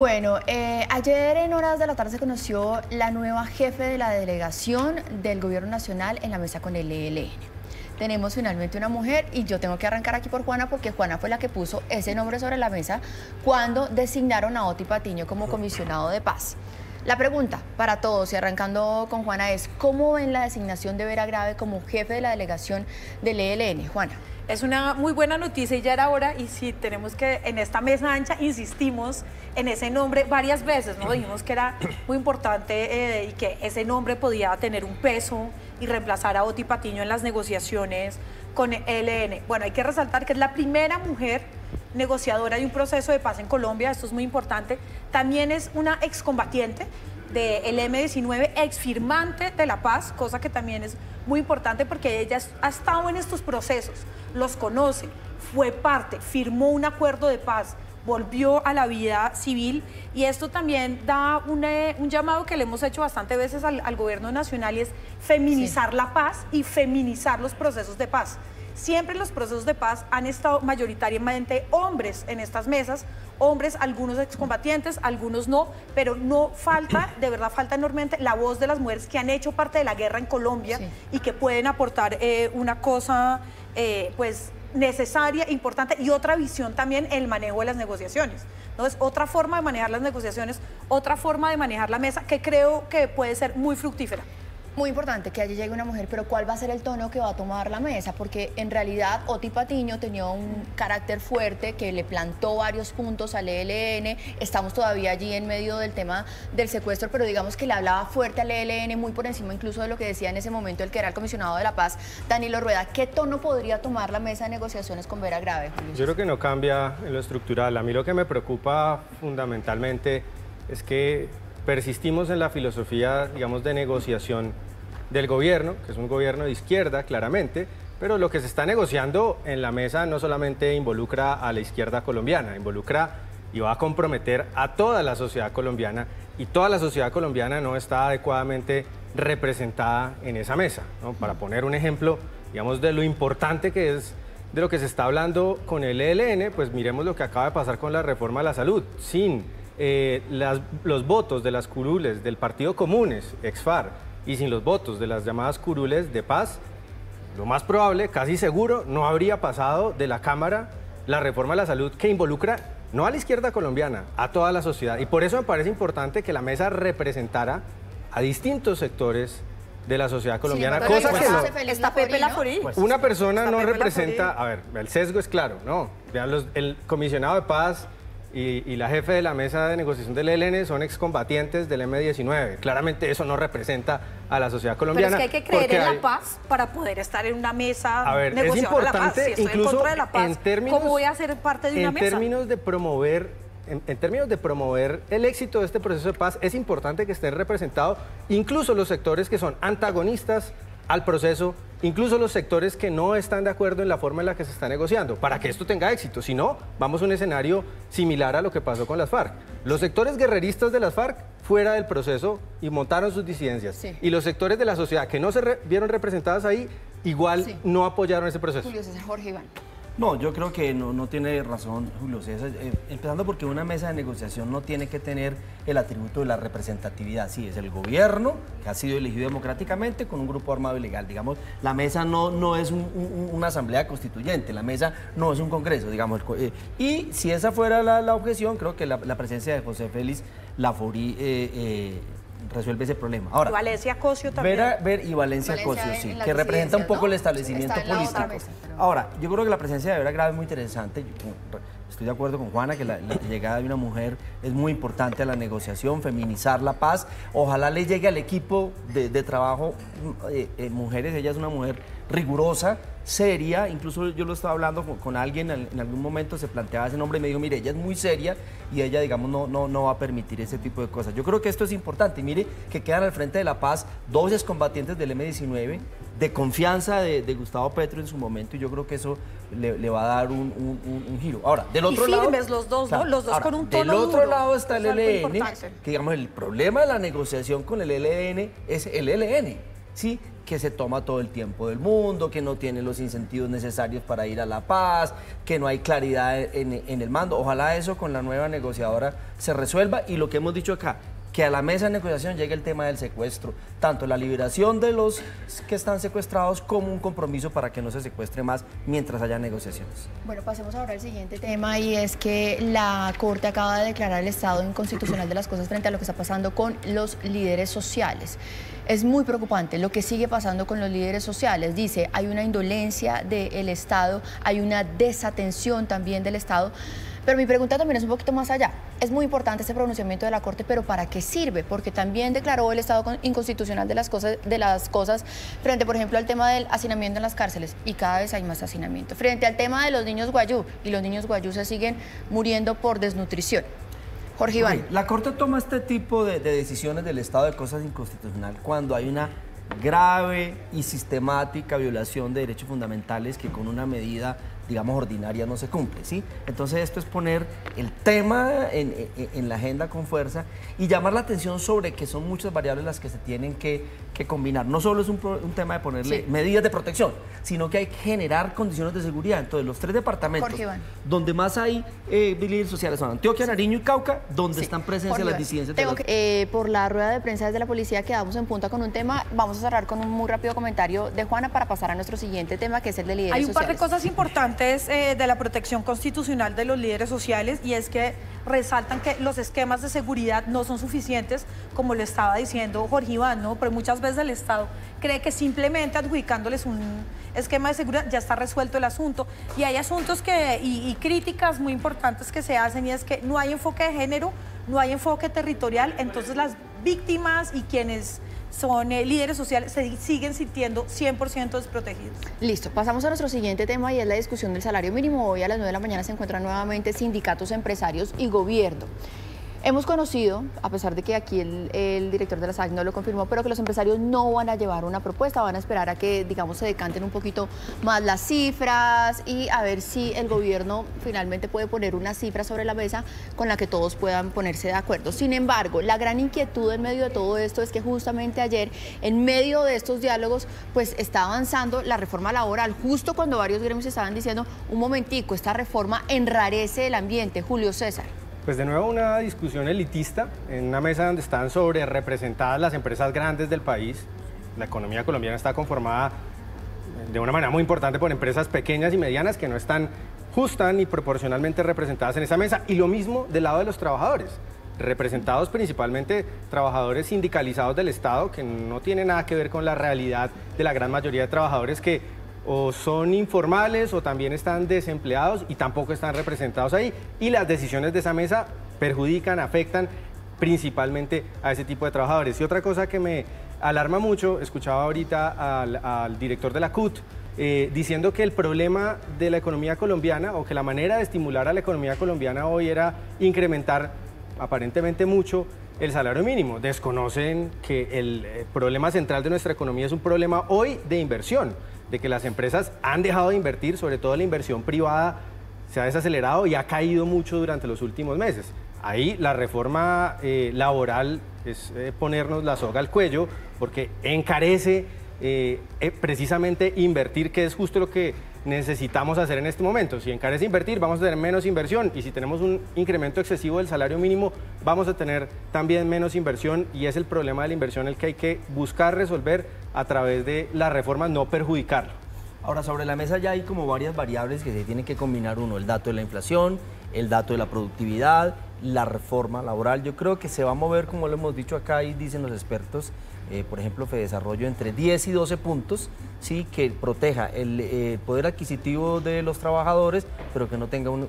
Bueno, eh, ayer en horas de la tarde se conoció la nueva jefe de la delegación del Gobierno Nacional en la mesa con el ELN. Tenemos finalmente una mujer y yo tengo que arrancar aquí por Juana porque Juana fue la que puso ese nombre sobre la mesa cuando designaron a Oti Patiño como comisionado de paz. La pregunta para todos y arrancando con Juana es, ¿cómo ven la designación de Vera Grave como jefe de la delegación del ELN? Juana. Es una muy buena noticia y ya era hora y sí, tenemos que en esta mesa ancha insistimos en ese nombre varias veces, ¿no? Dijimos que era muy importante eh, y que ese nombre podía tener un peso y reemplazar a Oti Patiño en las negociaciones con el ELN. Bueno, hay que resaltar que es la primera mujer negociadora de un proceso de paz en Colombia, esto es muy importante. También es una excombatiente del M19, exfirmante de la paz, cosa que también es muy importante porque ella ha estado en estos procesos, los conoce, fue parte, firmó un acuerdo de paz, volvió a la vida civil y esto también da un llamado que le hemos hecho bastante veces al, gobierno nacional y es feminizar la paz y feminizar los procesos de paz. Siempre los procesos de paz han estado mayoritariamente hombres en estas mesas, hombres, algunos excombatientes, algunos no, pero no falta, de verdad falta enormemente la voz de las mujeres que han hecho parte de la guerra en Colombia y que pueden aportar eh, una cosa, eh, pues necesaria, importante y otra visión también en el manejo de las negociaciones. Entonces, otra forma de manejar las negociaciones, otra forma de manejar la mesa que creo que puede ser muy fructífera. Muy importante que allí llegue una mujer, pero ¿cuál va a ser el tono que va a tomar la mesa? Porque en realidad Oti Patiño tenía un carácter fuerte que le plantó varios puntos al ELN. Estamos todavía allí en medio del tema del secuestro, pero digamos que le hablaba fuerte al ELN, muy por encima incluso de lo que decía en ese momento el que era el comisionado de la paz, Danilo Rueda. ¿Qué tono podría tomar la mesa de negociaciones con Vera Grave? Yo creo que no cambia en lo estructural. A mí lo que me preocupa fundamentalmente es que persistimos en la filosofía, digamos, de negociación del gobierno, que es un gobierno de izquierda, claramente, pero lo que se está negociando en la mesa no solamente involucra a la izquierda colombiana, involucra y va a comprometer a toda la sociedad colombiana y toda la sociedad colombiana no está adecuadamente representada en esa mesa. Para poner un ejemplo, digamos, de lo importante que es de lo que se está hablando con el ELN, pues miremos lo que acaba de pasar con la reforma de la salud. Sin eh, los votos de las curules del Partido Comunes, EXFAR, y sin los votos de las llamadas curules de paz, lo más probable, casi seguro, no habría pasado de la Cámara la reforma de la salud que involucra no a la izquierda colombiana, a toda la sociedad. Y por eso me parece importante que la mesa representara a distintos sectores de la sociedad colombiana, cosa que no. Está Pepe Una persona no representa, a ver, el sesgo es claro, no. Vean, los, el comisionado de paz y, la jefe de la mesa de negociación del ELN son excombatientes del M-19. Claramente eso no representa a la sociedad colombiana. Pero es que hay que creer en la paz para poder estar en una mesa a ver, es importante, la paz. Si estoy incluso en contra de la paz, términos, ¿cómo voy a ser parte de una mesa? En términos de promover en, términos de promover el éxito de este proceso de paz, es importante que estén representados incluso los sectores que son antagonistas al proceso, incluso los sectores que no están de acuerdo en la forma en la que se está negociando, para que esto tenga éxito. Si no, vamos a un escenario similar a lo que pasó con las FARC. Los sectores guerreristas de las FARC fuera del proceso y montaron sus disidencias. Y los sectores de la sociedad que no se vieron representadas ahí, igual no apoyaron ese proceso. Julio César Jorge Iván. No, yo creo que no, tiene razón Julio César, eh, empezando porque una mesa de negociación no tiene que tener el atributo de la representatividad. Sí, es el gobierno que ha sido elegido democráticamente con un grupo armado y legal. Digamos, la mesa no, no es una asamblea constituyente, la mesa no es un congreso, digamos. Eh, y si esa fuera la, objeción, creo que la, presencia de José Félix Laforí eh, resuelve ese problema. Ahora, y Valencia Cosio también. Ver, y Valencia, Cosio, sí, que representa un poco el establecimiento político. Ahora, yo creo que la presencia de Vera Grave es muy interesante. estoy de acuerdo con Juana que la, llegada de una mujer es muy importante a la negociación, feminizar la paz. Ojalá le llegue al equipo de, trabajo eh, eh, mujeres. Ella es una mujer rigurosa, seria, incluso yo lo estaba hablando con, alguien, en algún momento se planteaba ese nombre y me dijo, mire, ella es muy seria y ella, digamos, no, no, no va a permitir ese tipo de cosas. Yo creo que esto es importante, mire que quedan al frente de la paz dos excombatientes del M-19, de confianza de, Gustavo Petro en su momento y yo creo que eso le, va a dar un, giro. Ahora, del otro y lado... los dos, ¿no? Los dos con un tono Del otro lado está el ELN, que digamos, el problema de la negociación con el ELN es el ELN, ¿sí? que se toma todo el tiempo del mundo, que no tiene los incentivos necesarios para ir a la paz, que no hay claridad en, el mando. Ojalá eso con la nueva negociadora se resuelva y lo que hemos dicho acá, que a la mesa de negociación llegue el tema del secuestro, tanto la liberación de los que están secuestrados como un compromiso para que no se secuestre más mientras haya negociaciones. Bueno, pasemos ahora al siguiente tema y es que la Corte acaba de declarar el estado inconstitucional de las cosas frente a lo que está pasando con los líderes sociales. Es muy preocupante lo que sigue pasando con los líderes sociales. Dice, hay una indolencia del Estado, hay una desatención también del Estado. Pero mi pregunta también es un poquito más allá. Es muy importante este pronunciamiento de la Corte, pero ¿para qué sirve? Porque también declaró el estado inconstitucional de las cosas, de las cosas frente, por ejemplo, al tema del hacinamiento en las cárceles, y cada vez hay más hacinamiento. Frente al tema de los niños guayú, y los niños guayú se siguen muriendo por desnutrición. Jorge Iván. la Corte toma este tipo de, de decisiones del estado de cosas inconstitucional cuando hay una grave y sistemática violación de derechos fundamentales que con una medida digamos, ordinaria no se cumple, ¿sí? Entonces esto es poner el tema en, la agenda con fuerza y llamar la atención sobre que son muchas variables las que se tienen que, combinar. No solo es un, tema de ponerle medidas de protección, sino que hay que generar condiciones de seguridad. Entonces los tres departamentos donde más hay eh, líderes sociales son Antioquia, Nariño y Cauca, donde están presentes las disidencias. Tengo que, eh, por la rueda de prensa desde la policía quedamos en punta con un tema, vamos a cerrar con un muy rápido comentario de Juana para pasar a nuestro siguiente tema que es el de líderes sociales. Hay un par de cosas importantes eh, de la protección constitucional de los líderes sociales y es que resaltan que los esquemas de seguridad no son suficientes, como le estaba diciendo Jorge Iván, ¿no? pero muchas veces el Estado cree que simplemente adjudicándoles un esquema de seguridad ya está resuelto el asunto. Y hay asuntos que, y, y críticas muy importantes que se hacen y es que no hay enfoque de género, no hay enfoque territorial, entonces las víctimas y quienes son eh, líderes sociales, se siguen sintiendo 100% desprotegidos. Listo, pasamos a nuestro siguiente tema y es la discusión del salario mínimo. Hoy a las 9 de la mañana se encuentran nuevamente sindicatos, empresarios y gobierno. Hemos conocido, a pesar de que aquí el, director de la SAC no lo confirmó, pero que los empresarios no van a llevar una propuesta, van a esperar a que, digamos, se decanten un poquito más las cifras y a ver si el gobierno finalmente puede poner una cifra sobre la mesa con la que todos puedan ponerse de acuerdo. Sin embargo, la gran inquietud en medio de todo esto es que justamente ayer, en medio de estos diálogos, pues está avanzando la reforma laboral, justo cuando varios gremios estaban diciendo, un momentico, esta reforma enrarece el ambiente. Julio César. Pues de nuevo una discusión elitista en una mesa donde están sobre representadas las empresas grandes del país. La economía colombiana está conformada de una manera muy importante por empresas pequeñas y medianas que no están justas ni proporcionalmente representadas en esa mesa. Y lo mismo del lado de los trabajadores, representados principalmente trabajadores sindicalizados del Estado que no tienen nada que ver con la realidad de la gran mayoría de trabajadores que o son informales o también están desempleados y tampoco están representados ahí. Y las decisiones de esa mesa perjudican, afectan principalmente a ese tipo de trabajadores. Y otra cosa que me alarma mucho, escuchaba ahorita al, director de la CUT, eh, diciendo que el problema de la economía colombiana o que la manera de estimular a la economía colombiana hoy era incrementar aparentemente mucho el salario mínimo. Desconocen que el eh, problema central de nuestra economía es un problema hoy de inversión de que las empresas han dejado de invertir, sobre todo la inversión privada se ha desacelerado y ha caído mucho durante los últimos meses. Ahí la reforma eh, laboral es eh, ponernos la soga al cuello porque encarece eh, precisamente invertir, que es justo lo que necesitamos hacer en este momento. Si encarece invertir, vamos a tener menos inversión y si tenemos un incremento excesivo del salario mínimo, vamos a tener también menos inversión y es el problema de la inversión el que hay que buscar resolver a través de la reforma, no perjudicarlo. Ahora, sobre la mesa ya hay como varias variables que se tienen que combinar. Uno, el dato de la inflación, el dato de la productividad, la reforma laboral. Yo creo que se va a mover, como lo hemos dicho acá y dicen los expertos, eh, por ejemplo, Desarrollo entre 10 y 12 puntos, sí, que proteja el eh, poder adquisitivo de los trabajadores, pero que no tenga un,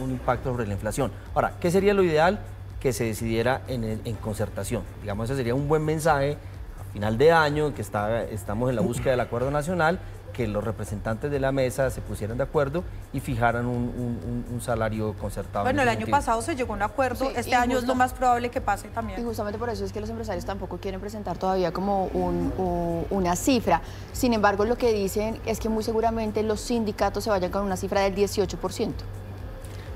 impacto sobre la inflación. Ahora, ¿qué sería lo ideal? Que se decidiera en, en concertación. Digamos, ese sería un buen mensaje a final de año, que está, estamos en la búsqueda del acuerdo nacional, que los representantes de la mesa se pusieran de acuerdo y fijaran un, salario concertado. Bueno, el año pasado se llegó a un acuerdo, este año es lo más probable que pase también. Y justamente por eso es que los empresarios tampoco quieren presentar todavía como una cifra. Sin embargo, lo que dicen es que muy seguramente los sindicatos se vayan con una cifra del 18%.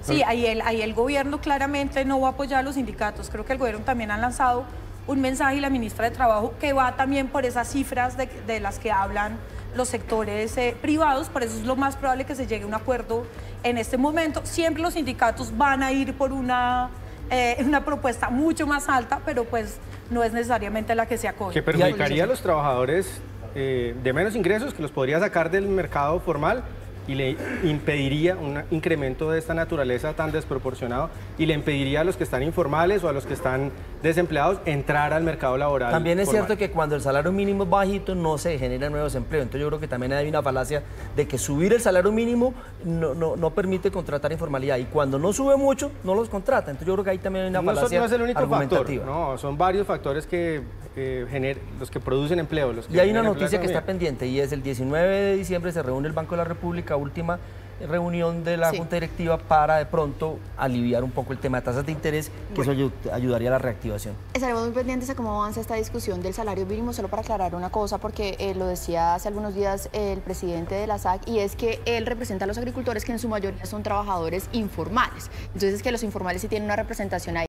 Sí, ahí el, ahí el gobierno claramente no va a apoyar a los sindicatos. Creo que el gobierno también ha lanzado un mensaje y la ministra de Trabajo que va también por esas cifras de, las que hablan los sectores eh, privados, por eso es lo más probable que se llegue a un acuerdo en este momento. Siempre los sindicatos van a ir por una, eh, una propuesta mucho más alta, pero pues no es necesariamente la que se acoge. Que perjudicaría a los trabajadores eh, de menos ingresos, que los podría sacar del mercado formal y le impediría un incremento de esta naturaleza tan desproporcionado y le impediría a los que están informales o a los que están desempleados entrar al mercado laboral. También es cierto que cuando el salario mínimo es bajito no se generan nuevos empleos. Entonces yo creo que también hay una falacia de que subir el salario mínimo no, no, permite contratar informalidad y cuando no sube mucho no los contrata. Entonces yo creo que ahí también hay una falacia no es el único factor, no, son varios factores que eh, los que producen empleo. Los y hay una noticia que está pendiente y es el 19 de diciembre se reúne el Banco de la República, última reunión de la Junta Directiva para de pronto aliviar un poco el tema de tasas de interés, que eso ayudaría a la reactivación. Estaremos muy pendientes a cómo avanza esta discusión del salario mínimo, solo para aclarar una cosa, porque eh, lo decía hace algunos días el presidente de la SAC, y es que él representa a los agricultores que en su mayoría son trabajadores informales. Entonces, que los informales sí tienen una representación ahí.